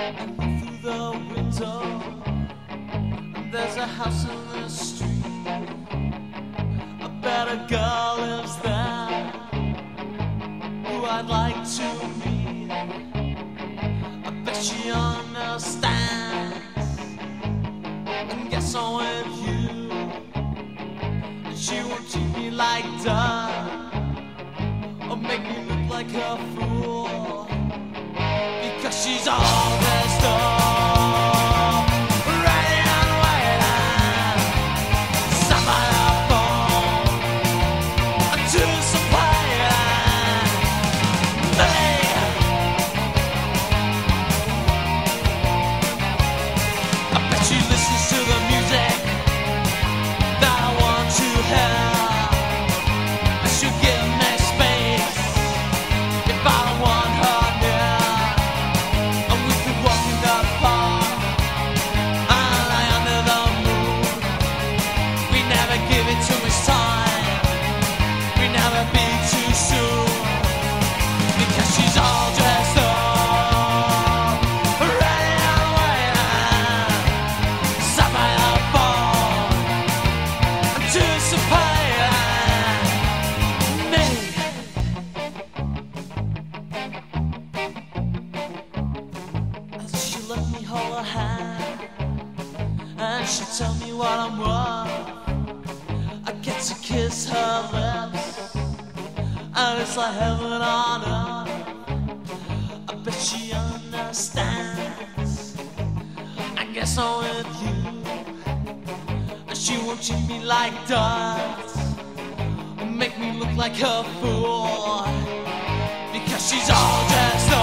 through the window. And there's a house in the street. A better girl lives there who I'd like to meet. I bet she understands. And guess I'm with you. And she won't treat me like dirt or make me look like her friend she's all dressed up. Her hand and she tell me what I'm worth. I get to kiss her lips and it's like heaven on earth. I bet she understands. I guess I'm with you. And she won't treat me like dirt make me look like a fool because she's all dressed